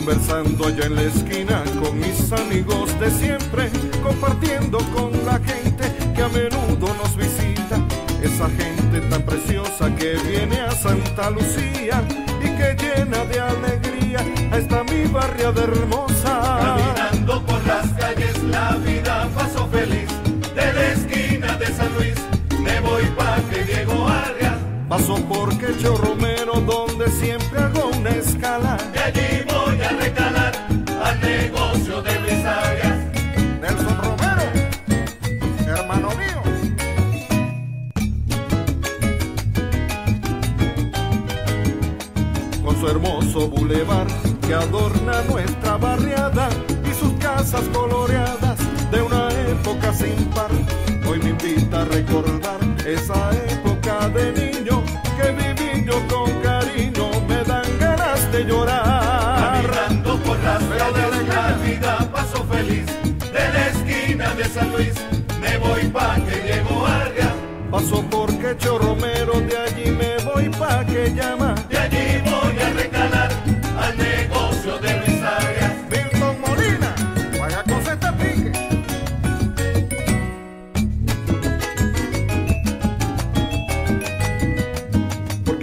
conversando allá en la esquina con mis amigos de siempre, compartiendo con la gente que a menudo nos visita. Esa gente tan preciosa que viene a Santa Lucía y que llena de alegría a esta mi barriada hermosa. Caminando por las calles la vida paso feliz. De la esquina de San Luis me voy pa' que Diego Arias. Paso por Quecho Romero donde siempre hago una escala. De allí su hermoso bulevar que adorna nuestra barriada y sus casas coloreadas de una época sin par. Hoy me invita a recordar esa época de niño que viví yo con cariño. Me dan ganas de llorar. Caminando por las calles la vida paso feliz. De la esquina de San Luis me voy pa' que Diego Arias. Paso por Quecho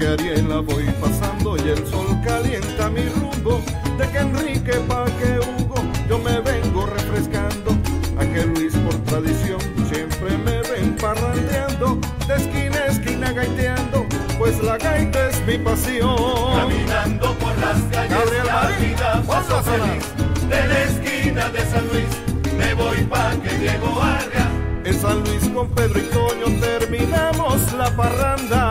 Voy pasando y el sol calienta mi rumbo. De que Enrique pa' que Hugo yo me vengo refrescando. A que Luis por tradición siempre me ven parrandeando. De esquina a esquina gaiteando, pues la gaita es mi pasión. Caminando por las calles Gabriel la vida paso feliz. De la esquina de San Luis me voy pa' que Diego Arias. En San Luis con Pedro y Toño terminamos la parranda.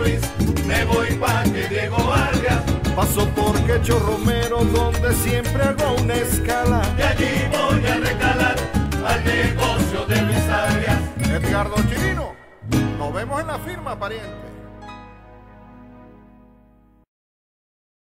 Luis me voy pa' que Diego Arias. Paso por Quecho Romero donde siempre hago una escala. De allí voy a recalar al negocio de Luis Arias. Edgardo Chirino, nos vemos en la firma, pariente.